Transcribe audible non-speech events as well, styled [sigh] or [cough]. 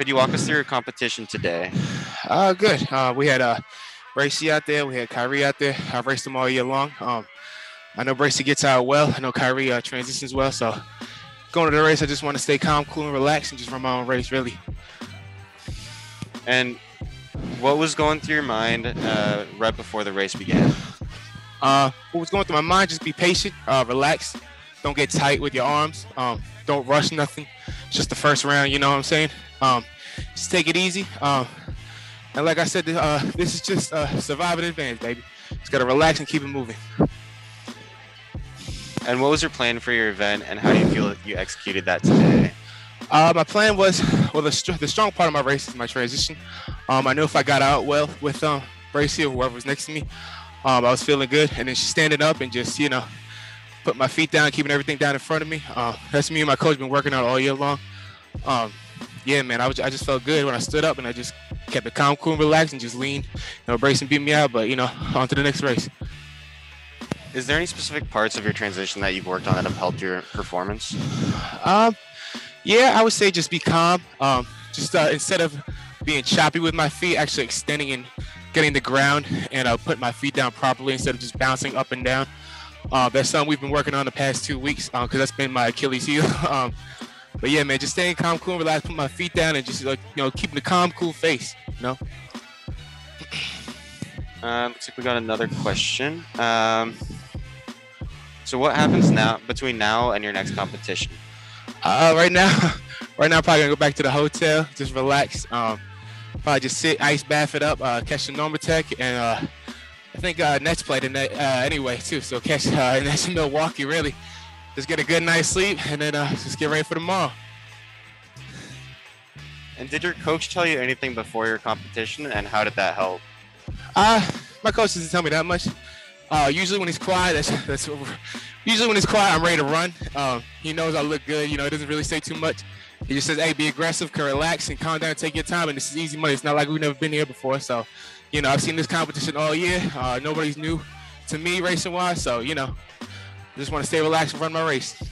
Could you walk us through your competition today? Uh, good. Uh, we had uh, Bracy out there. We had Kyree out there. I've raced them all year long. Um, I know Bracy gets out well. I know Kyree uh, transitions well. So going to the race, I just want to stay calm, cool, and relaxed and just run my own race, really. And what was going through your mind uh, right before the race began? Uh, what was going through my mind? Just be patient, uh, relax, don't get tight with your arms, um, don't rush nothing. It's just the first round, you know what I'm saying? Um, just take it easy. Um, and like I said, uh, this is just uh, surviving advance, baby. Just gotta relax and keep it moving. And what was your plan for your event, and how do you feel you executed that today? Uh, my plan was, well, the, str- the strong part of my race is my transition. Um, I knew if I got out well with um, Bracy or whoever was next to me, um, I was feeling good. And then standing up and just, you know, put my feet down, keeping everything down in front of me. Uh, that's me and my coach been working out all year long. Um, yeah, man, I was I just felt good when I stood up and I just kept it calm, cool, and relaxed, and just leaned. You know, Bracy beat me out, but you know, [laughs] on to the next race. Is there any specific parts of your transition that you've worked on that have helped your performance? Um, yeah, I would say just be calm. Um, just uh, instead of being choppy with my feet, actually extending and getting the ground and uh, putting my feet down properly instead of just bouncing up and down. Uh, that's something we've been working on the past two weeks because uh, that's been my Achilles heel. [laughs] um, but yeah, man, just staying calm, cool, and relaxed, put my feet down, and just like you know, keeping the calm, cool face. You know. Uh, looks like we got another question. Um, so what happens now between now and your next competition? Uh, right now, [laughs] right now, I'm probably gonna go back to the hotel, just relax. Um, probably just sit, ice bath it up, uh, catch the Normatec, and uh, I think uh, Nets played in that uh, anyway too. So catch uh, [laughs] Nets in Milwaukee, really. Just get a good night's sleep, and then uh, just get ready for tomorrow. And did your coach tell you anything before your competition, and how did that help? Uh, my coach doesn't tell me that much. Uh, usually when he's quiet, that's that's usually when he's quiet, I'm ready to run. Um, he knows I look good. You know, he doesn't really say too much. He just says, "Hey, be aggressive, can relax, and calm down, take your time." And this is easy money. It's not like we've never been here before. So, you know, I've seen this competition all year. Uh, nobody's new to me racing wise. So, you know, just want to stay relaxed and run my race.